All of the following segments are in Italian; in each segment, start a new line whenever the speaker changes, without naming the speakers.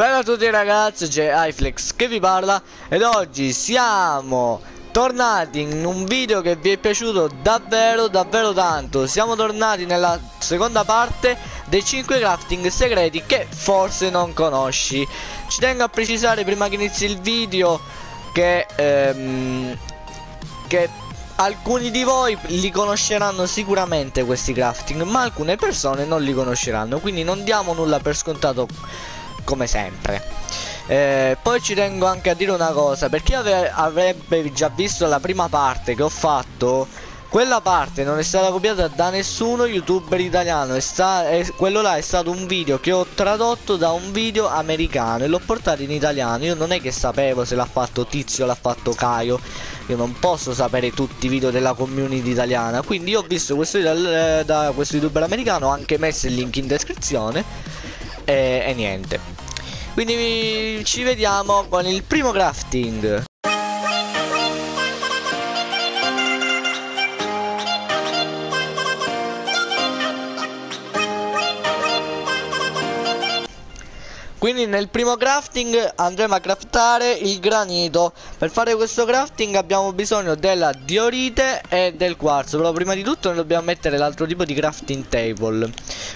Ciao a tutti ragazzi, c'è iFlex che vi parla ed oggi siamo tornati in un video che vi è piaciuto davvero davvero tanto. Siamo tornati nella seconda parte dei 5 crafting segreti che forse non conosci. Ci tengo a precisare prima che inizi il video che, ehm, che alcuni di voi li conosceranno sicuramente questi crafting ma alcune persone non li conosceranno quindi non diamo nulla per scontato come sempre. Eh, poi ci tengo anche a dire una cosa per chi ave avrebbe già visto la prima parte che ho fatto quella parte non è stata copiata da nessuno youtuber italiano è è, quello là è stato un video che ho tradotto da un video americano e l'ho portato in italiano. Io non è che sapevo se l'ha fatto Tizio o l'ha fatto Caio io non posso sapere tutti i video della community italiana. Quindi ho visto questo video da, da questo youtuber americano ho anche messo il link in descrizione e, e niente. Quindi ci vediamo con il primo crafting Quindi nel primo crafting andremo a craftare il granito. Per fare questo crafting abbiamo bisogno della diorite e del quarzo. Però prima di tutto dobbiamo mettere l'altro tipo di crafting table.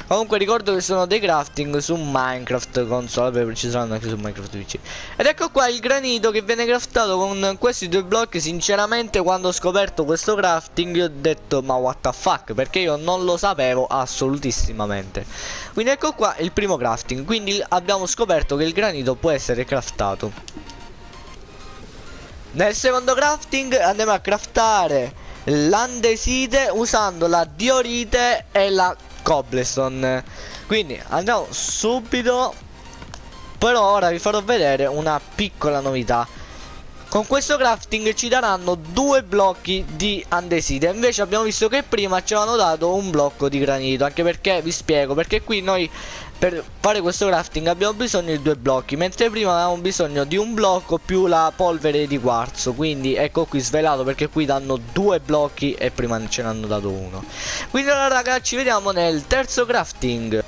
Comunque ricordo che sono dei crafting su Minecraft console Ci saranno anche su Minecraft PC Ed ecco qua il granito che viene craftato con questi due blocchi. Sinceramente quando ho scoperto questo crafting ho detto ma what the fuck? Perché io non lo sapevo assolutissimamente. Quindi ecco qua il primo crafting. Quindi abbiamo scoperto che il granito può essere craftato. Nel secondo crafting andiamo a craftare l'andesite usando la diorite e la cobblestone. Quindi andiamo subito. Però ora vi farò vedere una piccola novità con questo crafting ci daranno due blocchi di andesite. Invece abbiamo visto che prima ci avevano dato un blocco di granito Anche perché vi spiego Perché qui noi per fare questo crafting abbiamo bisogno di due blocchi Mentre prima avevamo bisogno di un blocco più la polvere di quarzo. Quindi ecco qui svelato perché qui danno due blocchi e prima ce ne hanno dato uno. Quindi ora ragazzi ci vediamo nel terzo crafting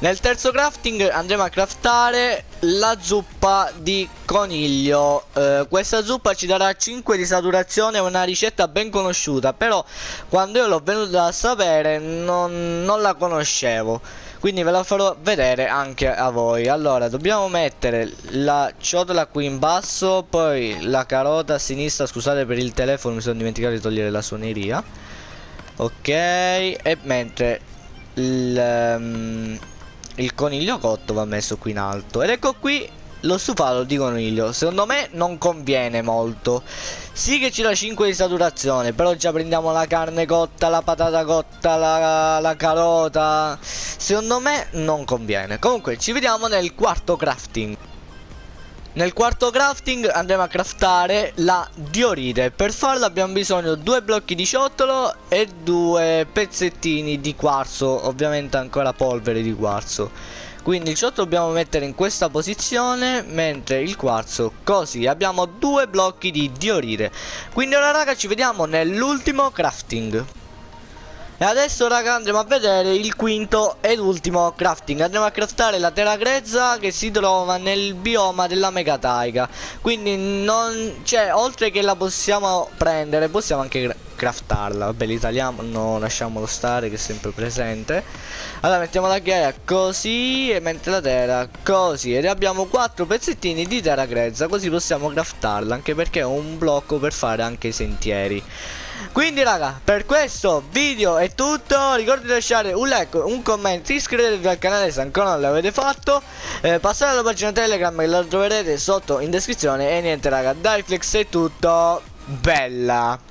nel terzo crafting andremo a craftare la zuppa di coniglio. Eh, Questa zuppa ci darà 5 di saturazione È una ricetta ben conosciuta Però quando io l'ho venuta a sapere non, non la conoscevo. Quindi ve la farò vedere anche a voi. Allora dobbiamo mettere la ciotola qui in basso poi la carota a sinistra scusate per il telefono mi sono dimenticato di togliere la suoneria. Ok e mentre il, um, il coniglio cotto va messo qui in alto. Ed ecco qui lo stufato di coniglio. Secondo me non conviene molto. Sì che ci dà 5 di saturazione però già prendiamo la carne cotta la patata cotta la, la carota. Secondo me non conviene. Comunque ci vediamo nel quarto crafting nel quarto crafting andremo a craftare la diorite Per farlo abbiamo bisogno di due blocchi di ciottolo e due pezzettini di quarzo Ovviamente ancora polvere di quarzo. Quindi il ciottolo dobbiamo mettere in questa posizione Mentre il quarzo così. Abbiamo due blocchi di diorite Quindi ora raga ci vediamo nell'ultimo crafting e adesso raga andremo a vedere il quinto ed ultimo crafting. Andremo a craftare la terra grezza che si trova nel bioma della mega taiga. Quindi non... cioè oltre che la possiamo prendere possiamo anche craftarla. Vabbè l'italiano no, lasciamolo stare che è sempre presente. Allora mettiamo la ghiaia così e mentre la terra così. Ed abbiamo quattro pezzettini di terra grezza Così possiamo craftarla anche perché è un blocco per fare anche i sentieri. Quindi raga per questo video è tutto. Ricordo di lasciare un like, un commento Iscrivetevi al canale se ancora non l'avete fatto. Eh, Passate alla pagina telegram che la troverete sotto in descrizione. E niente raga dai flex è tutto. Bella